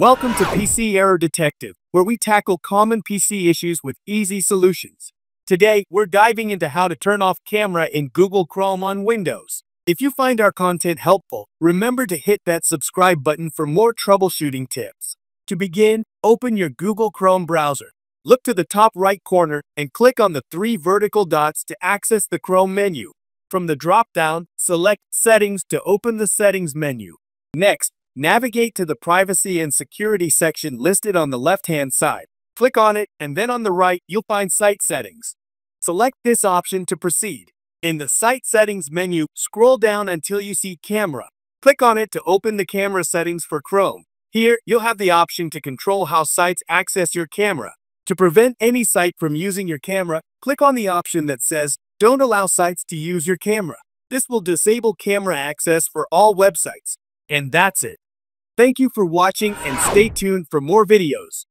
Welcome to PC Error Detective, where we tackle common PC issues with easy solutions. Today, we're diving into how to turn off camera in Google Chrome on Windows. If you find our content helpful, remember to hit that subscribe button for more troubleshooting tips. To begin, open your Google Chrome browser. Look to the top right corner and click on the three vertical dots to access the Chrome menu. From the drop-down, select Settings to open the Settings menu. Next, navigate to the Privacy and Security section listed on the left-hand side. Click on it, and then on the right, you'll find Site Settings. Select this option to proceed. In the Site Settings menu, scroll down until you see Camera. Click on it to open the camera settings for Chrome. Here, you'll have the option to control how sites access your camera. To prevent any site from using your camera, click on the option that says, Don't allow sites to use your camera. This will disable camera access for all websites. And that's it. Thank you for watching and stay tuned for more videos.